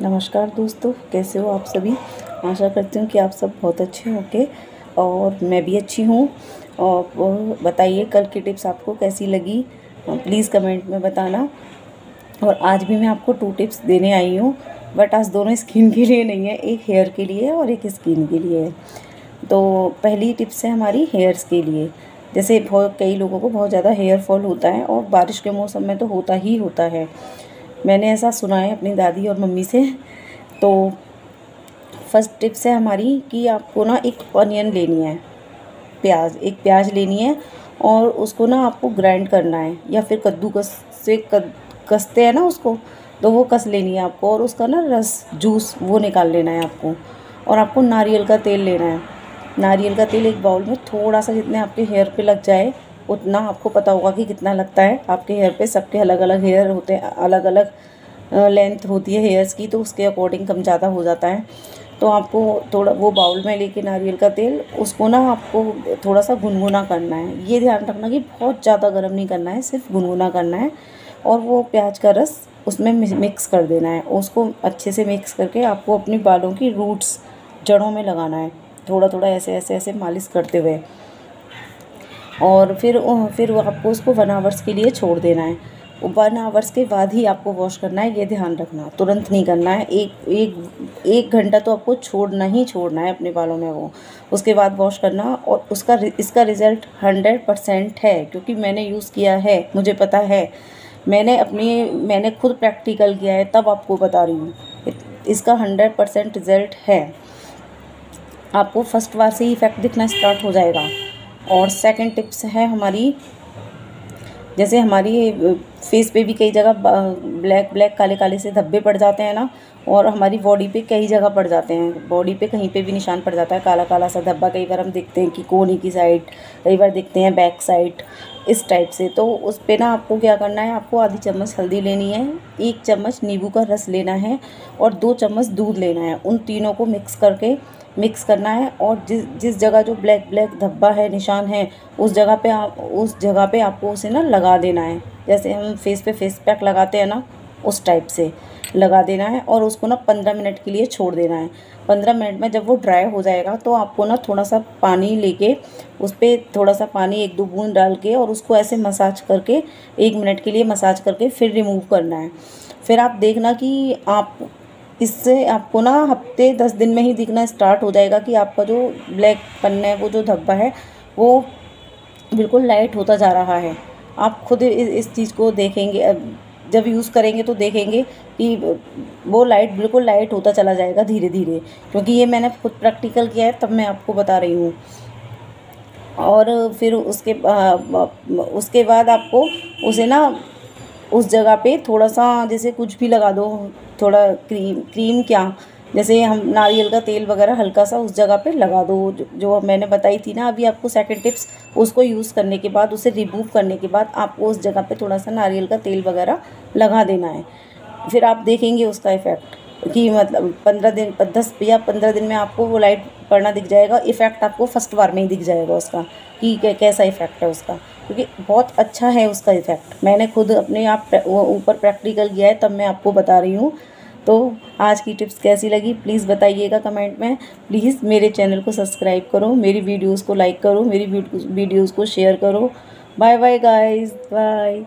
नमस्कार दोस्तों, कैसे हो आप सभी? आशा करती हूँ कि आप सब बहुत अच्छे होंगे और मैं भी अच्छी हूँ। और बताइए कल की टिप्स आपको कैसी लगी? प्लीज़ कमेंट में बताना। और आज भी मैं आपको टू टिप्स देने आई हूँ बट आज दोनों स्किन के लिए नहीं है, एक हेयर के लिए और एक स्किन के लिए। है तो पहली टिप्स है हमारी हेयर्स के लिए। जैसे बहुत, कई लोगों को बहुत ज़्यादा हेयर फॉल होता है और बारिश के मौसम में तो होता ही होता है। मैंने ऐसा सुना है अपनी दादी और मम्मी से। तो फ़र्स्ट टिप्स है हमारी कि आपको ना एक ऑनियन लेनी है, प्याज, एक प्याज लेनी है और उसको ना आपको ग्राइंड करना है या फिर कद्दू कस, से कद, कसते हैं ना उसको तो वो कस लेनी है आपको और उसका ना रस जूस वो निकाल लेना है आपको। और आपको नारियल का तेल लेना है। नारियल का तेल एक बाउल में थोड़ा सा जितने आपके हेयर पे लग जाए उतना आपको पता होगा कि कितना लगता है। आपके हेयर पे सबके अलग अलग हेयर होते हैं अलग अलग लेंथ होती है हेयर्स की तो उसके अकॉर्डिंग कम ज़्यादा हो जाता है। तो आपको थोड़ा, वो बाउल में लेके नारियल का तेल, उसको ना आपको थोड़ा सा गुनगुना करना है। ये ध्यान रखना कि बहुत ज़्यादा गर्म नहीं करना है, सिर्फ़ गुनगुना करना है। और वो प्याज का रस उसमें मिक्स कर देना है। उसको अच्छे से मिक्स करके आपको अपनी बालों की रूट्स जड़ों में लगाना है। थोड़ा थोड़ा ऐसे ऐसे ऐसे मालिश करते हुए। और फिर फिर वो आपको उसको वन आवर्स के लिए छोड़ देना है। वन आवर्स के बाद ही आपको वॉश करना है, ये ध्यान रखना। तुरंत नहीं करना है। एक एक एक घंटा तो आपको छोड़ना ही छोड़ना है अपने बालों में वो। उसके बाद वॉश करना और उसका इसका रिज़ल्ट हंड्रेड परसेंट है, क्योंकि मैंने यूज़ किया है, मुझे पता है। मैंने अपनी, मैंने खुद प्रैक्टिकल किया है, तब आपको बता रही हूँ। इसका हंड्रेड परसेंट रिज़ल्ट है। आपको फ़र्स्ट बार से ही इफ़ेक्ट दिखना स्टार्ट हो जाएगा। और सेकंड टिप्स है हमारी, जैसे हमारी फेस पे भी कई जगह ब्लैक ब्लैक काले काले से धब्बे पड़ जाते हैं ना, और हमारी बॉडी पे कई जगह पड़ जाते हैं। बॉडी पे कहीं पे भी निशान पड़ जाता है, काला काला सा धब्बा कई बार हम देखते हैं कि कोने की साइड कई बार देखते हैं बैक साइड इस टाइप से। तो उस पर ना आपको क्या करना है, आपको आधी चम्मच हल्दी लेनी है, एक चम्मच नींबू का रस लेना है, और दो चम्मच दूध लेना है। उन तीनों को मिक्स करके मिक्स करना है और जिस जिस जगह जो ब्लैक ब्लैक धब्बा है, निशान है, उस जगह पे आप, उस जगह पे आपको उसे ना लगा देना है। जैसे हम फेस पे फेस पैक लगाते हैं ना, उस टाइप से लगा देना है और उसको ना पंद्रह मिनट के लिए छोड़ देना है। पंद्रह मिनट में जब वो ड्राई हो जाएगा तो आपको ना थोड़ा सा पानी लेके उस पर थोड़ा सा पानी एक दो बूंद डाल के और उसको ऐसे मसाज करके एक मिनट के लिए मसाज करके फिर रिमूव करना है। फिर आप देखना कि आप इससे आपको ना हफ़्ते दस दिन में ही दिखना स्टार्ट हो जाएगा कि आपका जो ब्लैक पन्ना है, वो जो धब्बा है, वो बिल्कुल लाइट होता जा रहा है। आप खुद इस चीज़ को देखेंगे जब यूज़ करेंगे तो देखेंगे कि वो लाइट बिल्कुल लाइट होता चला जाएगा धीरे धीरे क्योंकि ये मैंने खुद प्रैक्टिकल किया है, तब मैं आपको बता रही हूँ। और फिर उसके उसके बाद आपको उसे ना उस जगह पे थोड़ा सा जैसे कुछ भी लगा दो थोड़ा क्रीम क्रीम क्या? जैसे हम नारियल का तेल वगैरह हल्का सा उस जगह पे लगा दो जो, जो मैंने बताई थी ना अभी आपको सेकंड टिप्स उसको यूज़ करने के बाद उसे रिमूव करने के बाद आपको उस जगह पे थोड़ा सा नारियल का तेल वगैरह लगा देना है। फिर आप देखेंगे उसका इफ़ेक्ट कि मतलब पंद्रह दिन दस या पंद्रह दिन में आपको वो लाइट पड़ना दिख जाएगा इफ़ेक्ट आपको फ़र्स्ट बार में ही दिख जाएगा उसका कि कैसा इफ़ेक्ट है उसका। क्योंकि बहुत अच्छा है उसका इफ़ेक्ट मैंने खुद अपने आप ऊपर प्रैक्टिकल किया है, तब मैं आपको बता रही हूँ। तो आज की टिप्स कैसी लगी? प्लीज़ बताइएगा कमेंट में। प्लीज़ मेरे चैनल को सब्सक्राइब करो, मेरी वीडियोस को लाइक करो, मेरी वीडियोस को शेयर करो। Bye bye guys bye